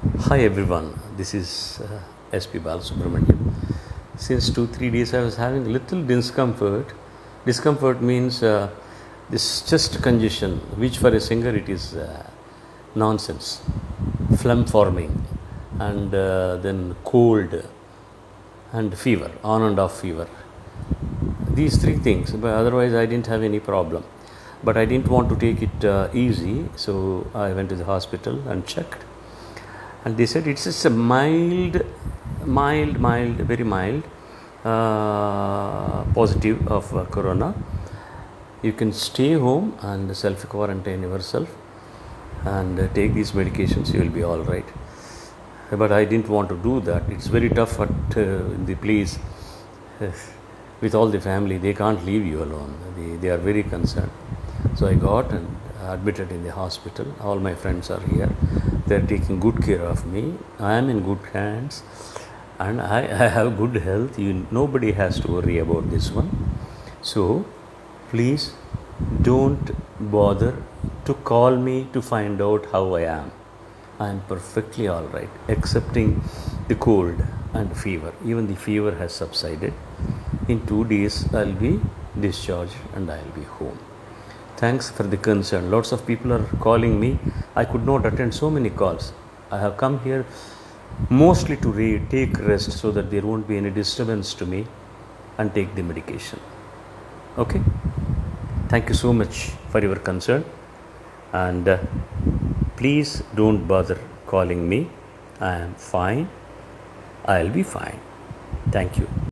Hi everyone, this is uh, SP Balasubrahmanyam. Since two three days, I was having little discomfort. Discomfort means uh, this chest congestion, which for a singer it is uh, nonsense, phlegm forming, and uh, then cold and fever, on and off fever. These three things, but otherwise I didn't have any problem. But I didn't want to take it uh, easy, so I went to the hospital and checked and they said it's just a mild mild mild very mild uh, positive of uh, corona. You can stay home and self quarantine yourself and uh, take these medications you will be all right. But i didn't want to do that. It's very tough at uh, the place with all the family. They can't leave you alone. They, they are very concerned. So i got and admitted in the hospital. All my friends are here they're taking good care of me. I am in good hands and i, I have good health. You nobody has to worry about this one. So please don't bother to call me to find out how i am. I am perfectly all right excepting the cold and fever. Even the fever has subsided. In 2 days i'll be discharged and i'll be home thanks for the concern. Lots of people are calling me. I could not attend so many calls. I have come here mostly to re- take rest so that there won't be any disturbance to me and take the medication. Okay? Thank you so much for your concern. And uh, please don't bother calling me. I am fine. I'll be fine. Thank you